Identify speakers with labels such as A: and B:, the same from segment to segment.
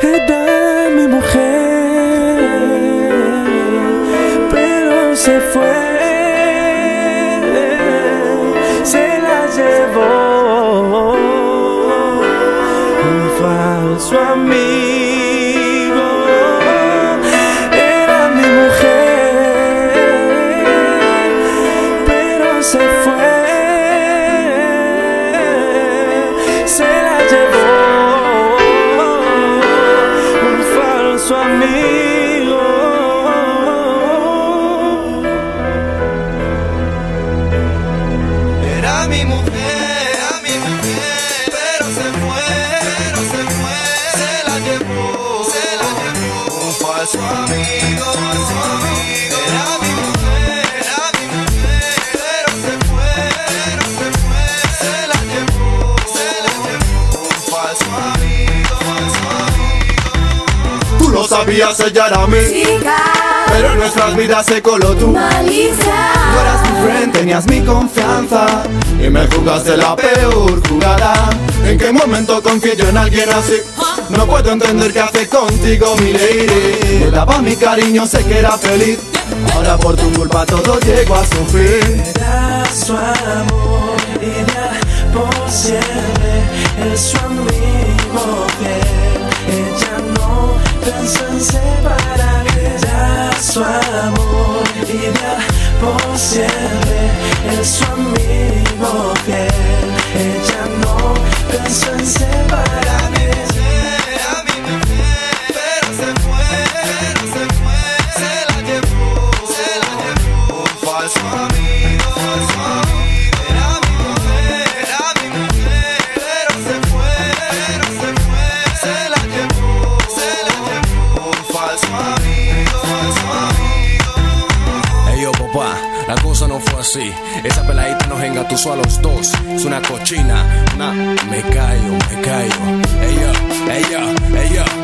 A: Era mi mujer, pero se fue, se la llevó un falso amigo. Falso amigo.
B: Era mi mujer, era mi mujer, pero se fue, pero se fue, se la llevó, se la llevó un falso amigo, falso amigo. Sabías, ella era mi, pero en nuestras vidas se coló tú. Tú eras mi friend, tenías mi confianza. Y me jugaste la peor jugada. ¿En qué momento confié yo en alguien así? No puedo entender qué hace contigo mi lady. Me daba mi cariño, sé que era feliz. Ahora por tu culpa todo llegó a sufrir
A: Era su amor ideal por siempre, es su amigo fiel. En separar, era su amor ideal por siempre, es su amigo fiel.
C: Esa peladita nos engatusó a los dos. Es una cochina, una. Me callo, me callo. Ella, ella, ella.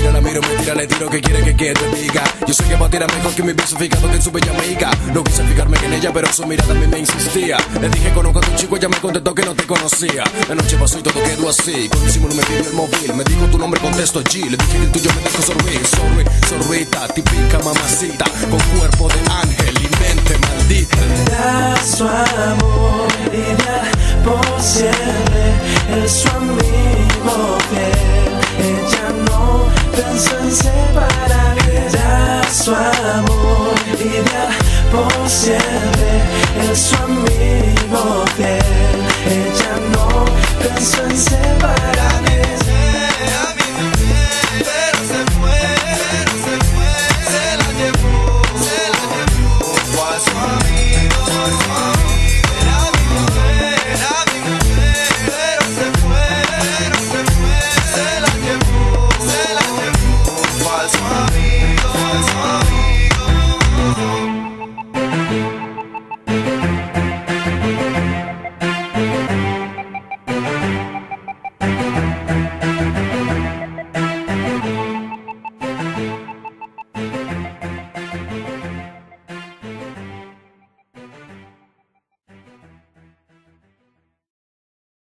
C: Me mira, la miro, me tira, le tiro que quiere que que te diga. Yo sé que va a tirar mejor que mi beso fijado que en su bella amiga. No quise fijarme en ella, pero su mirada a mí me insistía. Le dije conozco a tu chico, ella me contestó que no te conocía. La noche pasó y todo quedó así. Con disimulo me pidió el móvil, me dijo tu nombre, contesto G. Le dije el tuyo me dejó sorbir, sorry, sorbita, típica mamacita. Con cuerpo de ángel y mente maldita.
A: Era su amor ideal por siempre, es su amigo pensó en separar ya su amor ideal por siempre. Él su amigo fiel. Ella no pensó en separar.